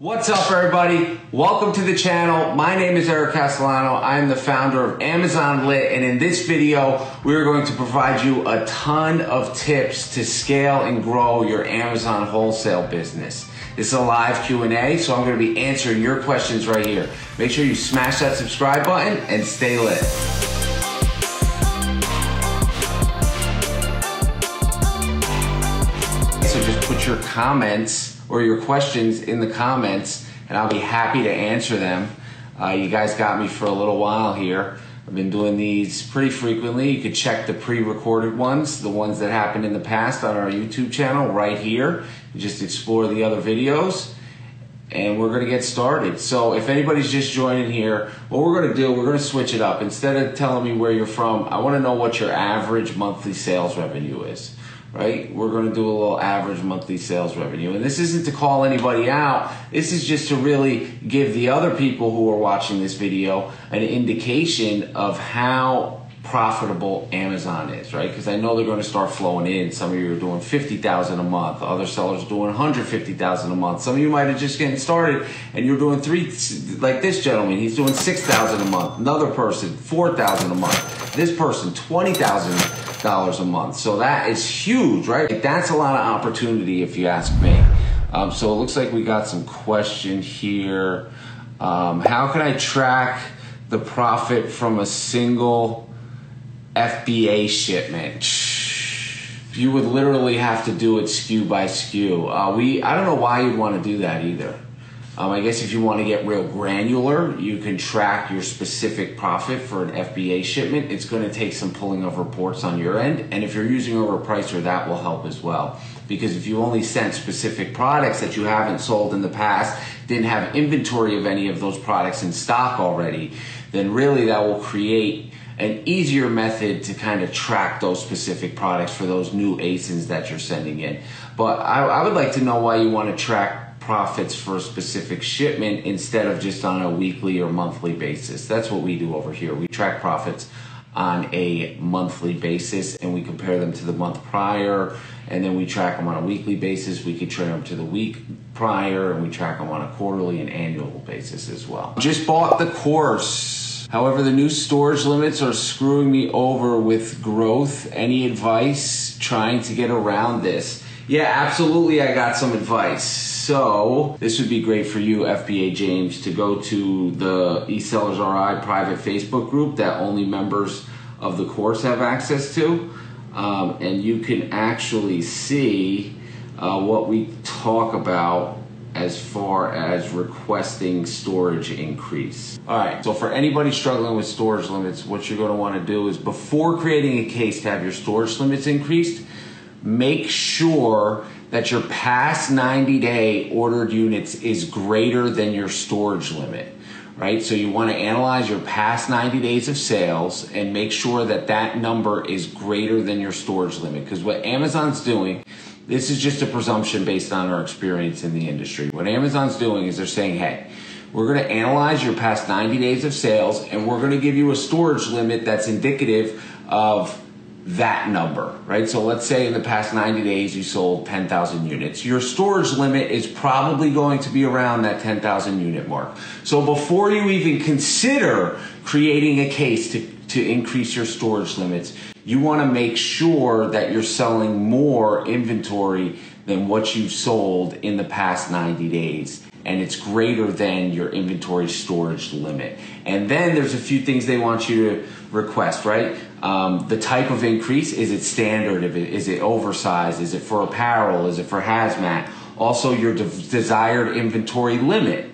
What's up, everybody? Welcome to the channel. My name is Eric Castellano. I'm the founder of Amazon Lit, and in this video, we're going to provide you a ton of tips to scale and grow your Amazon wholesale business. This is a live Q&A, so I'm going to be answering your questions right here. Make sure you smash that subscribe button and stay lit. So just put your comments or your questions in the comments, and I'll be happy to answer them. Uh, you guys got me for a little while here. I've been doing these pretty frequently. You could check the pre-recorded ones, the ones that happened in the past on our YouTube channel right here. You just explore the other videos and we're going to get started. So if anybody's just joining here, what we're going to do, we're going to switch it up. Instead of telling me where you're from, I want to know what your average monthly sales revenue is right? We're going to do a little average monthly sales revenue. And this isn't to call anybody out. This is just to really give the other people who are watching this video an indication of how profitable Amazon is, right? Because I know they're going to start flowing in. Some of you are doing 50,000 a month. Other sellers are doing 150,000 a month. Some of you might have just getting started and you're doing three, like this gentleman, he's doing 6,000 a month. Another person, 4,000 a month. This person, 20,000 dollars a month. So that is huge, right? That's a lot of opportunity if you ask me. Um, so it looks like we got some question here. Um, how can I track the profit from a single FBA shipment? You would literally have to do it SKU by SKU. Uh, we, I don't know why you'd want to do that either. Um, I guess if you want to get real granular, you can track your specific profit for an FBA shipment. It's going to take some pulling of reports on your end. And if you're using Overpricer, that will help as well. Because if you only sent specific products that you haven't sold in the past, didn't have inventory of any of those products in stock already, then really that will create an easier method to kind of track those specific products for those new ASINs that you're sending in. But I, I would like to know why you want to track profits for a specific shipment instead of just on a weekly or monthly basis. That's what we do over here. We track profits on a monthly basis and we compare them to the month prior and then we track them on a weekly basis. We could track them to the week prior and we track them on a quarterly and annual basis as well. Just bought the course. However the new storage limits are screwing me over with growth. Any advice trying to get around this? Yeah absolutely i got some advice so this would be great for you, FBA James, to go to the eSellers RI private Facebook group that only members of the course have access to. Um, and you can actually see uh, what we talk about as far as requesting storage increase. All right, so for anybody struggling with storage limits, what you're gonna wanna do is before creating a case to have your storage limits increased, make sure that your past 90 day ordered units is greater than your storage limit right? So you want to analyze your past 90 days of sales and make sure that that number is greater than your storage limit. Because what Amazon's doing, this is just a presumption based on our experience in the industry. What Amazon's doing is they're saying, hey, we're going to analyze your past 90 days of sales and we're going to give you a storage limit that's indicative of that number, right? So let's say in the past 90 days you sold 10,000 units. Your storage limit is probably going to be around that 10,000 unit mark. So before you even consider creating a case to, to increase your storage limits, you want to make sure that you're selling more inventory than what you've sold in the past 90 days and it's greater than your inventory storage limit. And then there's a few things they want you to request, right? Um, the type of increase is it standard? Is it oversized? Is it for apparel? Is it for hazmat? Also, your de- desired inventory limit,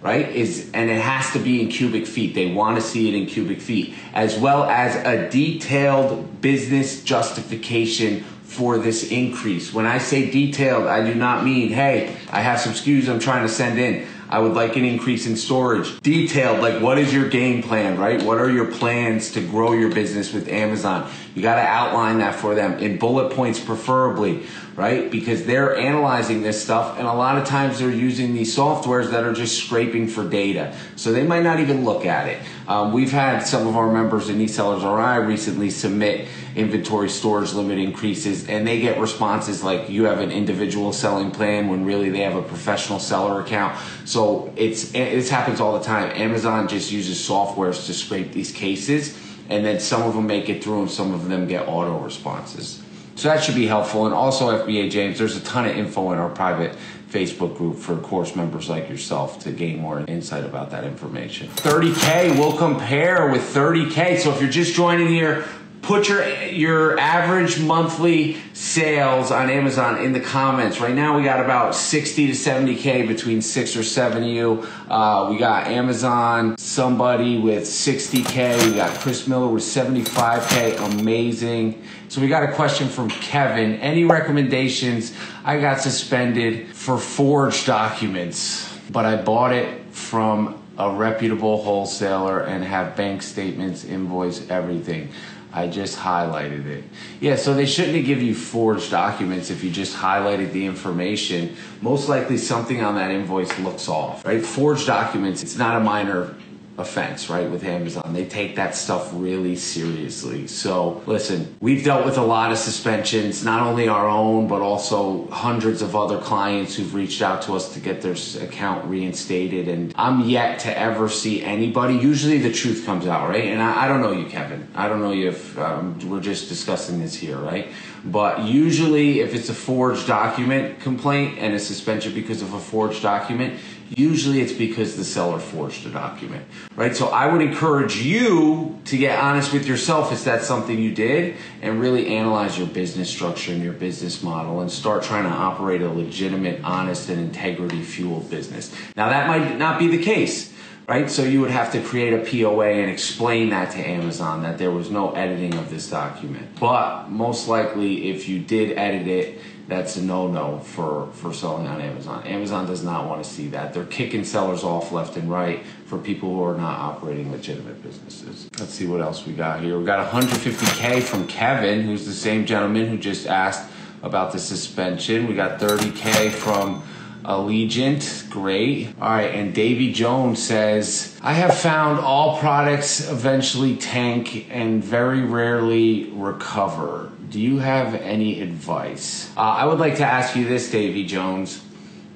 right? Is and it has to be in cubic feet. They want to see it in cubic feet, as well as a detailed business justification for this increase. When I say detailed, I do not mean, hey, I have some SKUs I'm trying to send in. I would like an increase in storage. Detailed, like what is your game plan, right? What are your plans to grow your business with Amazon? You got to outline that for them in bullet points, preferably, right? Because they're analyzing this stuff, and a lot of times they're using these softwares that are just scraping for data. So they might not even look at it. Um, we've had some of our members in eSellers RI recently submit inventory storage limit increases, and they get responses like you have an individual selling plan when really they have a professional seller account. So it's this happens all the time. Amazon just uses softwares to scrape these cases and then some of them make it through and some of them get auto responses. So that should be helpful. And also, FBA James, there's a ton of info in our private Facebook group for course members like yourself to gain more insight about that information. 30K, we'll compare with 30K. So if you're just joining here, put your your average monthly sales on Amazon in the comments. Right now, we got about 60 to 70k between six or seven of you. Uh, we got Amazon, somebody with 60k. We got Chris Miller with 75k. Amazing. So we got a question from Kevin. Any recommendations? I got suspended for forged documents, but I bought it from a reputable wholesaler and have bank statements, invoice, everything. I just highlighted it. Yeah, so they shouldn't give you forged documents if you just highlighted the information. Most likely something on that invoice looks off, right? Forged documents, it's not a minor offense, right, with Amazon. They take that stuff really seriously. So, listen, we've dealt with a lot of suspensions, not only our own, but also hundreds of other clients who've reached out to us to get their account reinstated. And I'm yet to ever see anybody, usually the truth comes out, right? And I, I don't know you, Kevin. I don't know you if um, we're just discussing this here, right? But usually, if it's a forged document complaint and a suspension because of a forged document, usually it's because the seller forged a document, right? So I would encourage you to get honest with yourself if that's something you did and really analyze your business structure and your business model and start trying to operate a legitimate, honest, and integrity fueled business. Now, that might not be the case right? So you would have to create a POA and explain that to Amazon that there was no editing of this document. But most likely, if you did edit it, that's a no-no for, for selling on Amazon. Amazon does not want to see that. They're kicking sellers off left and right for people who are not operating legitimate businesses. Let's see what else we got here. We got 150K from Kevin, who's the same gentleman who just asked about the suspension. We got 30K from Allegiant, great. All right, and Davy Jones says, I have found all products eventually tank and very rarely recover. Do you have any advice? Uh, I would like to ask you this, Davy Jones.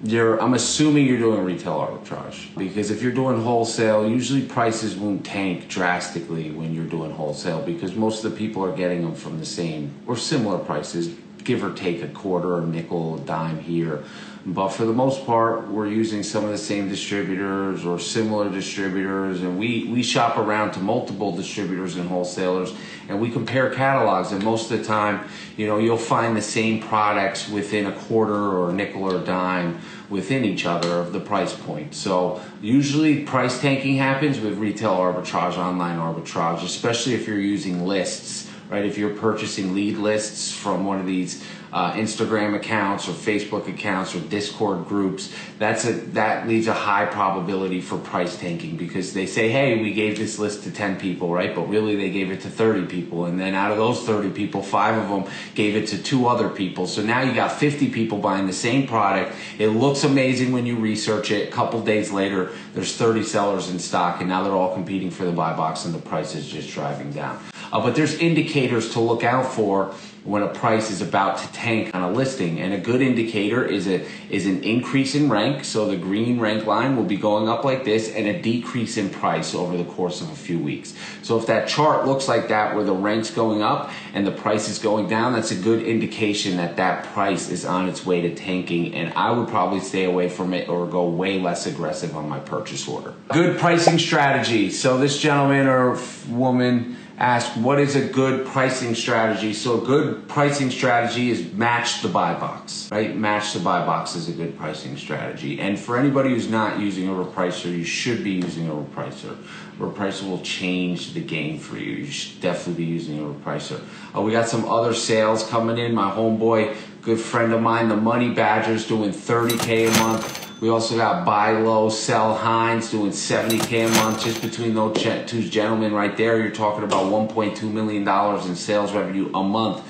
You're, I'm assuming you're doing retail arbitrage because if you're doing wholesale, usually prices won't tank drastically when you're doing wholesale because most of the people are getting them from the same or similar prices, give or take a quarter, a nickel, a dime here. But for the most part, we're using some of the same distributors or similar distributors, and we, we shop around to multiple distributors and wholesalers, and we compare catalogs. And most of the time, you know, you'll find the same products within a quarter or a nickel or a dime within each other of the price point. So usually price tanking happens with retail arbitrage, online arbitrage, especially if you're using lists right? If you're purchasing lead lists from one of these uh, Instagram accounts or Facebook accounts or Discord groups, that's a that leaves a high probability for price tanking because they say, hey, we gave this list to 10 people, right? But really they gave it to 30 people, and then out of those 30 people, five of them gave it to two other people. So now you got 50 people buying the same product. It looks amazing when you research it. A couple days later, there's 30 sellers in stock, and now they're all competing for the buy box, and the price is just driving down. Uh, but there's indicators to look out for when a price is about to tank on a listing. And a good indicator is a is an increase in rank. So the green rank line will be going up like this and a decrease in price over the course of a few weeks. So if that chart looks like that where the rank's going up and the price is going down, that's a good indication that that price is on its way to tanking and I would probably stay away from it or go way less aggressive on my purchase order. Good pricing strategy. So this gentleman or woman asked what is a good pricing strategy. So a good pricing strategy is match the buy box, right? Match the buy box is a good pricing strategy. And for anybody who's not using a repricer, you should be using a repricer. Repricer will change the game for you. You should definitely be using a repricer. Uh, we got some other sales coming in. My homeboy, good friend of mine, the Money Badgers, is doing 30k a month We also got buy low, sell Heinz doing 70K a month just between those two gentlemen right there. You're talking about $1.2 million in sales revenue a month.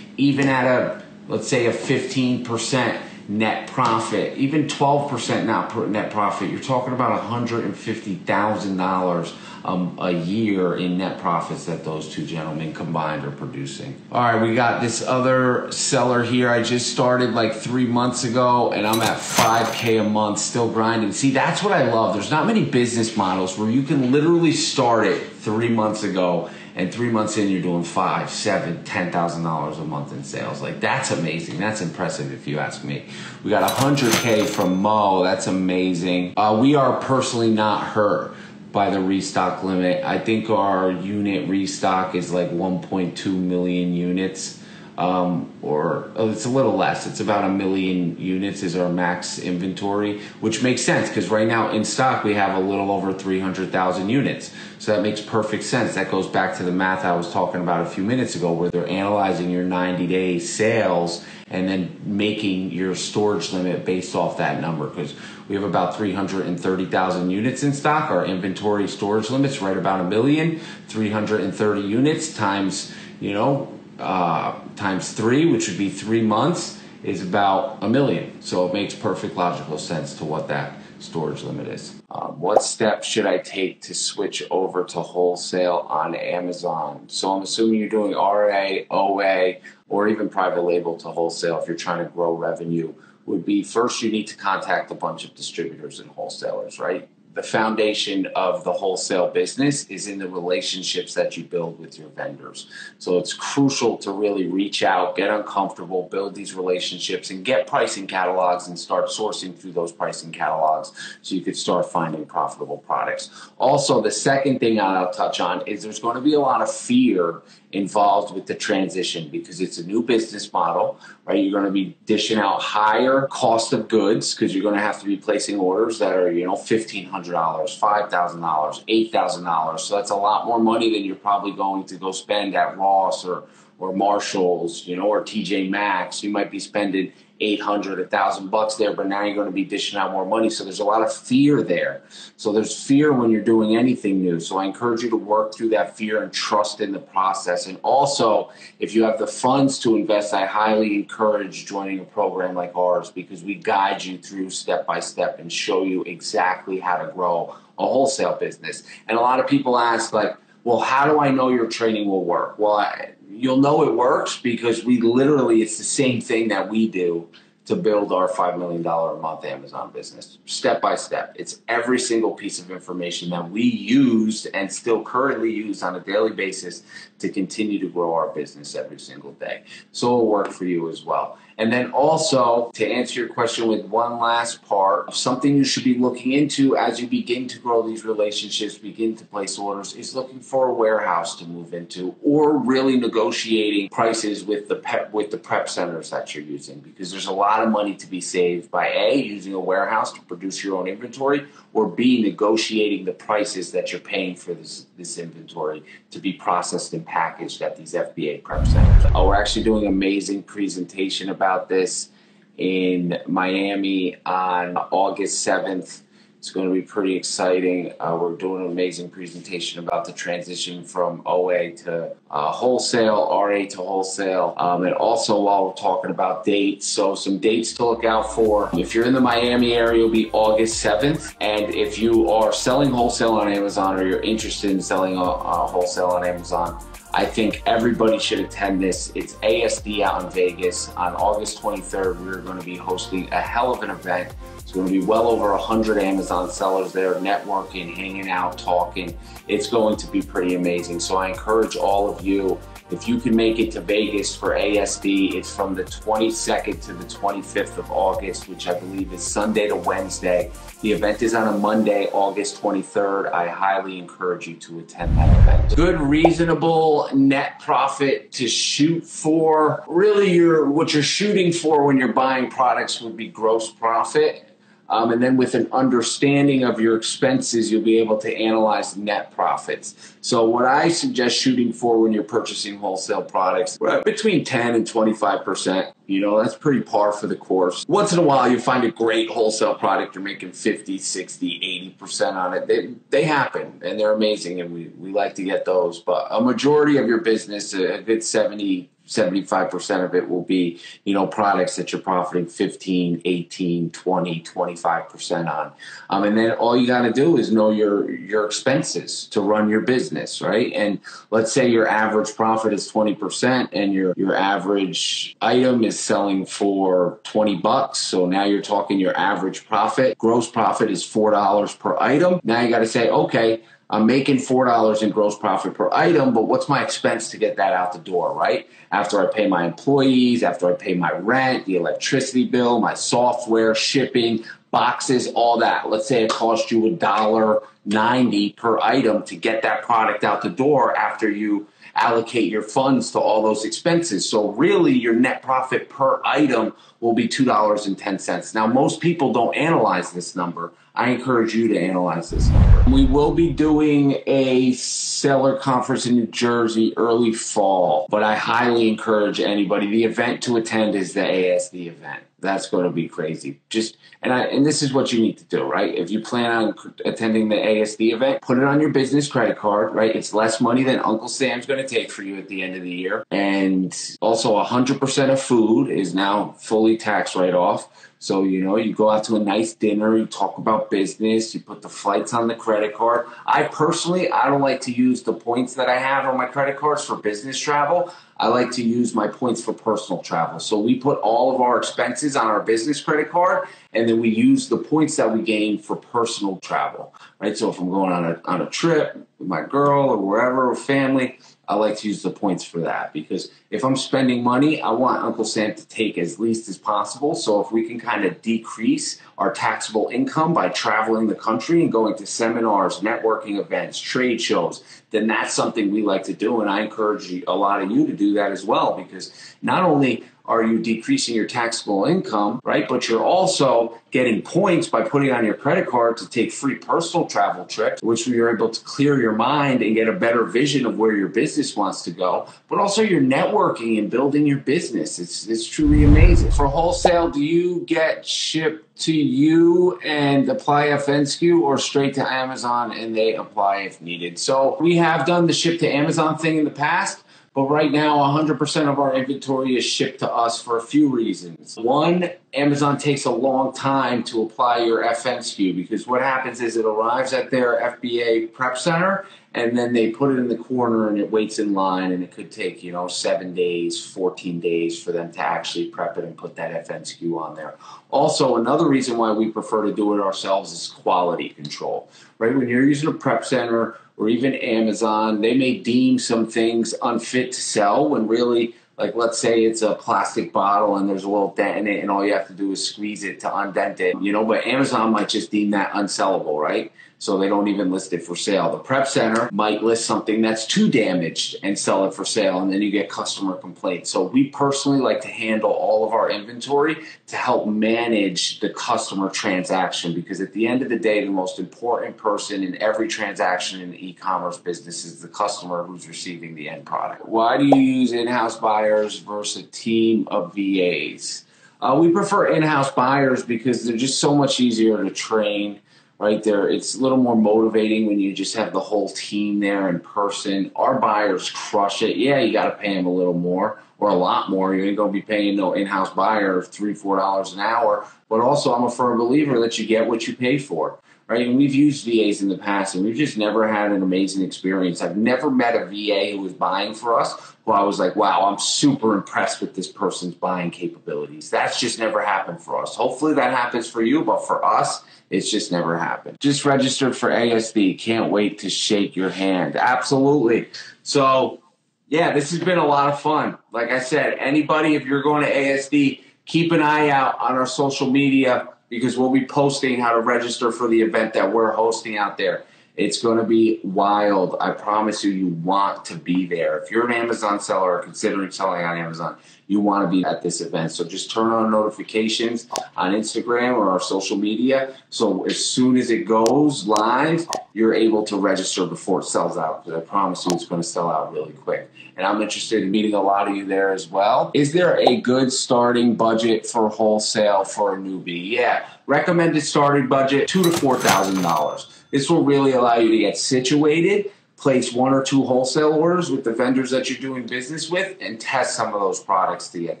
Even at a, let's say, a 15% net profit, even 12% net profit, you're talking about $150,000 um, a year in net profits that those two gentlemen combined are producing. All right, we got this other seller here. I just started like three months ago and I'm at 5K a month, still grinding. See, that's what I love. There's not many business models where you can literally start it three months ago and three months in you're doing five, seven, ten thousand dollars a month in sales. Like that's amazing. That's impressive if you ask me. We got 100k from Mo. That's amazing. Uh, we are personally not hurt by the restock limit. I think our unit restock is like 1.2 million units um, or oh, it's a little less. It's about a million units is our max inventory, which makes sense because right now in stock we have a little over 300,000 units. So that makes perfect sense. That goes back to the math I was talking about a few minutes ago where they're analyzing your 90 day sales and then making your storage limit based off that number because we have about 330,000 units in stock. Our inventory storage limit's right about a million, 330 units times, you know, uh, times three, which would be three months, is about a million. So it makes perfect logical sense to what that storage limit is. Um, what steps should I take to switch over to wholesale on Amazon? So I'm assuming you're doing RA, OA, or even private label to wholesale if you're trying to grow revenue. Would be first you need to contact a bunch of distributors and wholesalers, right? The foundation of the wholesale business is in the relationships that you build with your vendors. So it's crucial to really reach out, get uncomfortable, build these relationships, and get pricing catalogs and start sourcing through those pricing catalogs so you could start finding profitable products. Also, the second thing I'll touch on is there's going to be a lot of fear involved with the transition because it's a new business model, right? You're going to be dishing out higher cost of goods because you're going to have to be placing orders that are, you know, $1,500, $5,000, $8,000. So that's a lot more money than you're probably going to go spend at Ross or, or Marshalls, you know, or TJ Maxx. You might be spending 800 a thousand bucks there but now you're going to be dishing out more money. So there's a lot of fear there. So there's fear when you're doing anything new. So i encourage you to work through that fear and trust in the process. And also if you have the funds to invest i highly encourage joining a program like ours because we guide you through step by step and show you exactly how to grow a wholesale business. And a lot of people ask like well how do i know your training will work? Well I, you'll know it works because we literally it's the same thing that we do to build our $5 million a month Amazon business step by step. It's every single piece of information that we used and still currently use on a daily basis to continue to grow our business every single day. So it'll work for you as well. And then also to answer your question with one last part something you should be looking into as you begin to grow these relationships, begin to place orders, is looking for a warehouse to move into or really negotiating prices with the pep with the prep centers that you're using. Because there's a lot of money to be saved by A using a warehouse to produce your own inventory or B negotiating the prices that you're paying for this this inventory to be processed and packaged at these FBA prep centers. Oh, we're actually doing an amazing presentation about this in Miami on August 7th. It's going to be pretty exciting. Uh, we're doing an amazing presentation about the transition from OA to uh, wholesale, RA to wholesale, um, and also while we're talking about dates. So, some dates to look out for. If you're in the Miami area, it'll be August 7th. And if you are selling wholesale on Amazon or you're interested in selling uh, wholesale on Amazon, I think everybody should attend this. It's ASD out in Vegas on August 23rd. We're going to be hosting a hell of an event. Going to be well over 100 Amazon sellers there, networking, hanging out, talking. It's going to be pretty amazing. So I encourage all of you if you can make it to Vegas for ASD, it's from the 22nd to the 25th of August, which I believe is Sunday to Wednesday. The event is on a Monday, August 23rd. I highly encourage you to attend that event. Good, reasonable net profit to shoot for. Really, you're, what you're shooting for when you're buying products would be gross profit. Um, and then with an understanding of your expenses, you'll be able to analyze net profits. So what I suggest shooting for when you're purchasing wholesale products, between 10 and 25%, you know, that's pretty par for the course. Once in a while, you find a great wholesale product, you're making 50, 60, 80% on it. They, they happen and they're amazing and we, we like to get those. But a majority of your business, a good 70, 75% of it will be, you know, products that you're profiting 15, 18, 20, 25% on. Um, and then all you got to do is know your, your expenses to run your business, right? And let's say your average profit is 20% and your, your average item is selling for 20 bucks. So now you're talking your average profit. Gross profit is $4 per item. Now you got to say, okay, I'm making $4 in gross profit per item, but what's my expense to get that out the door, right? After I pay my employees, after I pay my rent, the electricity bill, my software, shipping, boxes, all that. Let's say it cost you a dollar ninety per item to get that product out the door after you allocate your funds to all those expenses. So really your net profit per item will be $2.10. Now most people don't analyze this number. I encourage you to analyze this. We will be doing a seller conference in New Jersey early fall, but I highly encourage anybody. The event to attend is the ASD event that's going to be crazy. Just and I and this is what you need to do, right? If you plan on attending the ASD event, put it on your business credit card, right? It's less money than Uncle Sam's going to take for you at the end of the year, and also 100% of food is now fully tax write off. So, you know, you go out to a nice dinner, you talk about business, you put the flights on the credit card. I personally, I don't like to use the points that I have on my credit cards for business travel. I like to use my points for personal travel. So we put all of our expenses on our business credit card and then we use the points that we gain for personal travel, right? So if I'm going on a, on a trip with my girl or wherever or family, I like to use the points for that because if I'm spending money, I want Uncle Sam to take as least as possible. So if we can kind of decrease our taxable income by traveling the country and going to seminars, networking events, trade shows, then that's something we like to do. And I encourage a lot of you to do that as well because not only are you decreasing your taxable income, right? But you're also getting points by putting on your credit card to take free personal travel trips, which you're able to clear your mind and get a better vision of where your business wants to go. But also you're networking and building your business. It's, it's truly amazing. For wholesale, do you get shipped to you and apply FNSKU or straight to Amazon and they apply if needed? So we have done the ship to Amazon thing in the past. But right now, 100% of our inventory is shipped to us for a few reasons. One, Amazon takes a long time to apply your FNSKU because what happens is it arrives at their FBA prep center and then they put it in the corner and it waits in line and it could take, you know, seven days, 14 days for them to actually prep it and put that FNSKU on there. Also, another reason why we prefer to do it ourselves is quality control, right? When you're using a prep center, or even Amazon, they may deem some things unfit to sell when really, like, let's say it's a plastic bottle and there's a little dent in it, and all you have to do is squeeze it to undent it, you know, but Amazon might just deem that unsellable, right? So they don't even list it for sale. The prep center might list something that's too damaged and sell it for sale, and then you get customer complaints. So we personally like to handle all of our inventory to help manage the customer transaction because at the end of the day, the most important person in every transaction in the e-commerce business is the customer who's receiving the end product. Why do you use in-house buyers versus a team of VAs? Uh, we prefer in-house buyers because they're just so much easier to train right there. It's a little more motivating when you just have the whole team there in person. Our buyers crush it. Yeah, you got to pay them a little more or a lot more. You ain't going to be paying no in-house buyer three, four dollars an hour. But also, I'm a firm believer that you get what you pay for. Right, and we've used VAs in the past, and we've just never had an amazing experience. I've never met a VA who was buying for us who I was like, wow, I'm super impressed with this person's buying capabilities. That's just never happened for us. Hopefully that happens for you, but for us, it's just never happened. Just registered for ASD. Can't wait to shake your hand. Absolutely. So, yeah, this has been a lot of fun. Like I said, anybody, if you're going to ASD, keep an eye out on our social media because we'll be posting how to register for the event that we're hosting out there. It's going to be wild. I promise you, you want to be there. If you're an Amazon seller or considering selling on Amazon, you want to be at this event. So just turn on notifications on Instagram or our social media. So as soon as it goes live, you're able to register before it sells out. Because I promise you, it's going to sell out really quick. And I'm interested in meeting a lot of you there as well. Is there a good starting budget for wholesale for a newbie? Yeah, recommended starting budget two to four thousand dollars. This will really allow you to get situated, place one or two wholesale orders with the vendors that you're doing business with, and test some of those products to get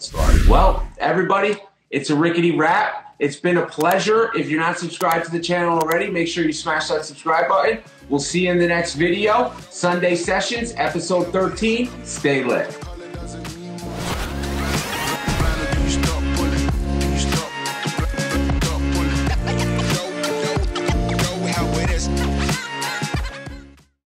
started. Well, everybody, it's a rickety wrap. It's been a pleasure. If you're not subscribed to the channel already, make sure you smash that subscribe button. We'll see you in the next video. Sunday Sessions, episode 13. Stay lit.